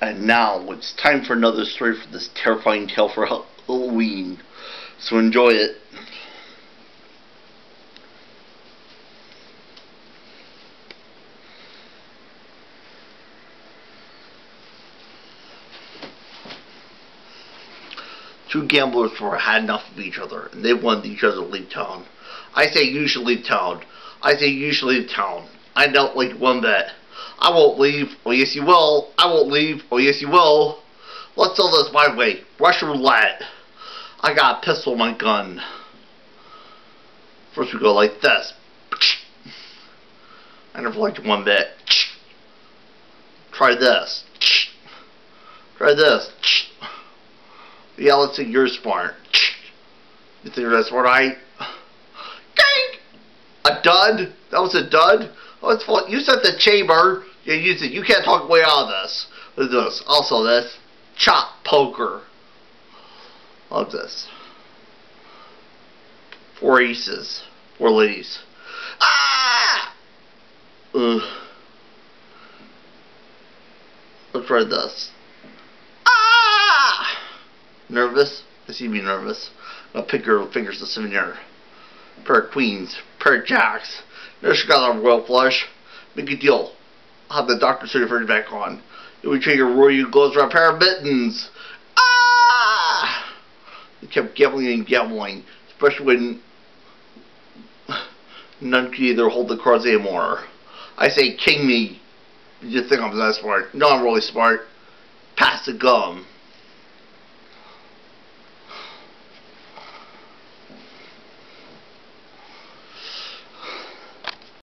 And now it's time for another story for this terrifying tale for Halloween. So enjoy it. Two gamblers were had enough of each other, and they wanted each other to leave town. I say you should leave town. I say you should leave town. I don't like one bit. I won't leave. Oh, yes, you will. I won't leave. Oh, yes, you will. Let's do this my way. Russian roulette. I got a pistol in my gun. First we go like this. I never liked one bit. Try this. Try this. Yeah, let's see you're smart. You think that's what I... A dud? That was a dud? Oh, it's fun. You set the chamber. You use it. You can't talk way out of this. This. Also this. Chop poker. Love this. Four aces. Four ladies. Ah! Ugh. Let's try this. Ah! Nervous? I see you be nervous. I'll pick your fingers to souvenir. Pair of queens. Pair of jacks. Nurse got a royal flush. Make a deal. Have the doctor certificate back on. Be trading royal gloves for a pair of mittens. Ah! They kept gambling and gambling, especially when none could either hold the cards anymore. I say king me. You think I'm that smart. No, I'm really smart. Pass the gum.